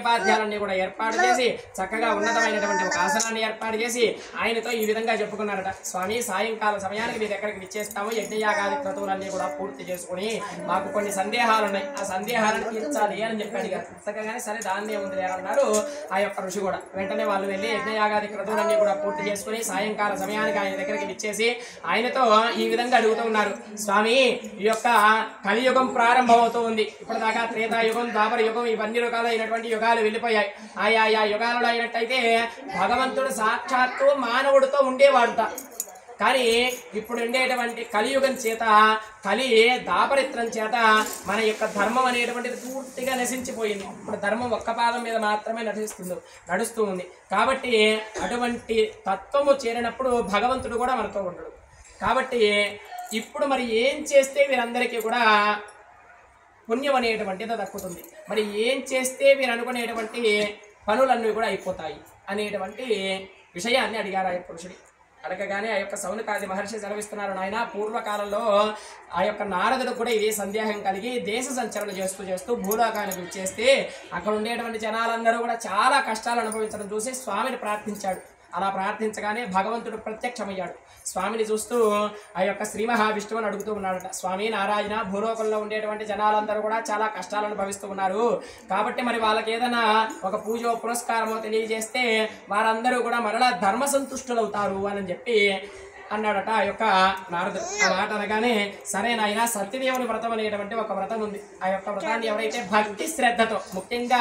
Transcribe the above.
అర్ఘ్యపాద్యాలన్నీ కూడా ఏర్పాటు చేసి చక్కగా ఉన్నతమైనటువంటి ఒక ఆసనాన్ని ఏర్పాటు చేసి ఆయనతో ఈ విధంగా చెప్పుకున్నారట స్వామి సాయంకాల సమయానికి మీ దగ్గరికి విచ్చేస్తాము యజ్ఞయాగాది క్రతువులన్నీ కూడా పూర్తి చేసుకుని మాకు కొన్ని సందేహాలు ఉన్నాయి ఆ సందేహాలను తీర్చాలి అని చెప్పి అడిగారు చక్కగానే సరే దాన్ని ఉంది అన్నారు. ఆ యొక్క ఋషి కూడా వెంటనే వాళ్ళు వెళ్ళి యజ్ఞయాగాది క్రతువులన్నీ కూడా పూర్తి చేసుకుని సాయంకాల సమయానికి ఆయన దగ్గరికి విచ్చేసి ఆయనతో ఈ విధంగా అడుగుతూ ఉన్నారు. స్వామి ఈ యొక్క కలియుగం ప్రారంభమవుతూ ఉంది. ఇప్పటిదాకా త్రేతాయుగం ద్వాపర యుగం ఇవన్నీ రకాలైనటువంటి యుగాలు వెళ్ళిపోయాయి. ఆయా ఆయా యుగాలలో అయినట్టయితే భగవంతుడు సాక్షాత్తు మానవుడితో ఉండేవాడుట. కానీ ఇప్పుడు ఉండేటువంటి కలియుగం చేత కలి దాపరిత్రం చేత మన యొక్క ధర్మం అనేటువంటిది పూర్తిగా నశించిపోయింది. ఇప్పుడు ధర్మం ఒక్క పాదం మీద మాత్రమే నటిస్తుంది నడుస్తూ ఉంది. కాబట్టి అటువంటి తత్వము చేరినప్పుడు భగవంతుడు కూడా మనతో ఉండడు. కాబట్టి ఇప్పుడు మరి ఏం చేస్తే వీరందరికీ కూడా పుణ్యం అనేటువంటిది దక్కుతుంది. మరి ఏం చేస్తే మీరు అనుకునేటువంటి పనులన్నీ కూడా అయిపోతాయి అనేటువంటి విషయాన్ని అడిగారు ఆ పురుషుడి అడగగానే ఆ యొక్క సౌనకాది మహర్షి సెలవిస్తున్నారు నాయన పూర్వకాలంలో ఆ యొక్క నారదుడు కూడా ఇదే సందేహం కలిగి దేశ సంచరణ చేస్తూ చేస్తూ భూలోకానికి వచ్చేస్తే అక్కడ ఉండేటువంటి జనాలందరూ కూడా చాలా కష్టాలు అనుభవించడం చూసి స్వామిని ప్రార్థించాడు. అలా ప్రార్థించగానే భగవంతుడు ప్రత్యక్షమయ్యాడు. స్వామిని చూస్తూ ఆ యొక్క శ్రీ మహావిష్ణువుని అడుగుతూ ఉన్నాడట స్వామి నారాయణ భూలోకంలో ఉండేటువంటి జనాలందరూ కూడా చాలా కష్టాలను భవిస్తూ ఉన్నారు. కాబట్టి మరి వాళ్ళకి ఏదైనా ఒక పూజో పురస్కారమో తెలియజేస్తే వారందరూ కూడా మరలా ధర్మ సంతుష్టులవుతారు అని చెప్పి అన్నాడట ఆ యొక్క నారదుడు. ఆ మాట అనగానే సరే నాయన సత్యదేవుని వ్రతం అనేటువంటి ఒక వ్రతం ఉంది. ఆ యొక్క వ్రతాన్ని ఎవరైతే భక్తి శ్రద్ధతో ముఖ్యంగా